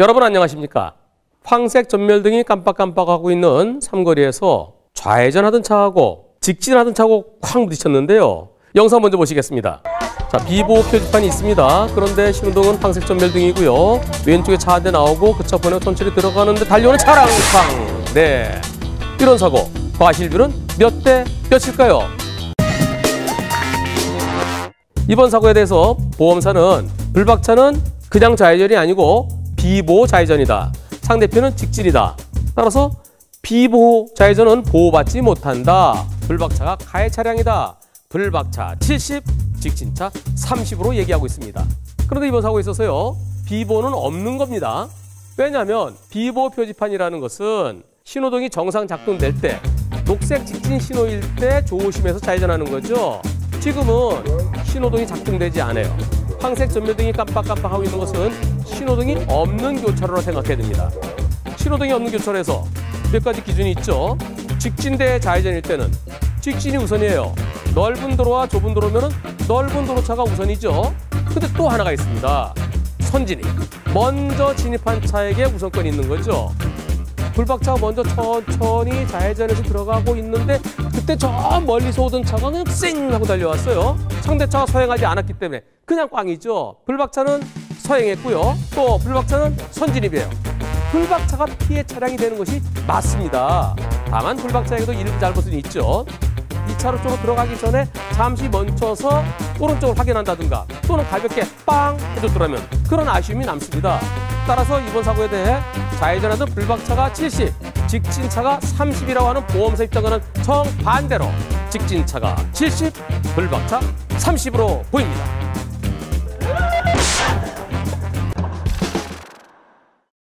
여러분 안녕하십니까? 황색 전멸등이 깜빡깜빡하고 있는 삼거리에서 좌회전하던 차하고 직진하던 차하고 쾅 부딪혔는데요. 영상 먼저 보시겠습니다. 자, 비보호 표지판이 있습니다. 그런데 신호등은 황색 전멸등이고요. 왼쪽에 차 한 대 나오고 그 차 보내고 천천히 들어가는데 달려오는 차랑 쾅! 네. 이런 사고. 과실비는 몇대 몇일까요? 이번 사고에 대해서 보험사는 불박차는 그냥 좌회전이 아니고 비보호 좌회전이다. 상대편은 직진이다. 따라서 비보호 좌회전은 보호받지 못한다. 불박차가 가해 차량이다. 불박차 70, 직진차 30으로 얘기하고 있습니다. 그런데 이번 사고에 있어서요. 비보는 없는 겁니다. 왜냐하면 비보호 표지판이라는 것은 신호등이 정상 작동될 때 녹색 직진 신호일 때 조심해서 좌회전하는 거죠. 지금은 신호등이 작동되지 않아요. 황색 전면등이 깜빡깜빡하고 있는 것은 신호등이 없는 교차로라 생각해야 됩니다. 신호등이 없는 교차로에서 몇 가지 기준이 있죠. 직진대 좌회전일 때는 직진이 우선이에요. 넓은 도로와 좁은 도로면 넓은 도로차가 우선이죠. 근데 또 하나가 있습니다. 선진입. 먼저 진입한 차에게 우선권이 있는 거죠. 불박차가 먼저 천천히 좌회전해서 들어가고 있는데 그때 저 멀리서 오던 차가 그냥 쌩 하고 달려왔어요. 상대차가 서행하지 않았기 때문에 그냥 꽝이죠. 불박차는 서행했고요. 또 불박차는 선진입이에요. 불박차가 피해 차량이 되는 것이 맞습니다. 다만 불박차에게도 일부 잘못은 있죠. 이차로 쪽으로 들어가기 전에 잠시 멈춰서 오른쪽을 확인한다든가 또는 가볍게 빵 해줬더라면 그런 아쉬움이 남습니다. 따라서 이번 사고에 대해 좌회전하던 불박차가 70, 직진차가 30이라고 하는 보험사 입장과는 정반대로 직진차가 70, 불박차 30으로 보입니다.